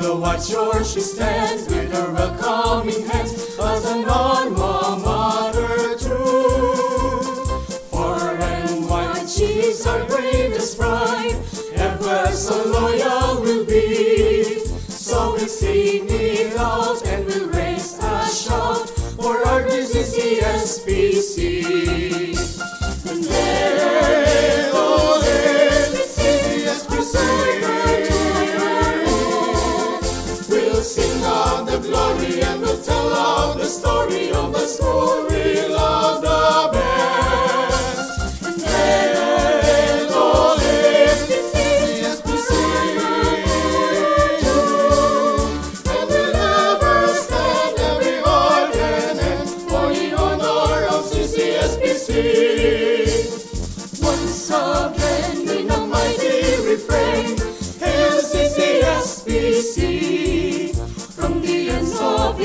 the white shore she stands with her welcoming hands as an alma mater true. Far and wide she's our greatest pride, ever so loyal will be. So we'll sing it out and we'll raise a shout for our dear CSPC. We'll of the glory and we'll tell of the story of the school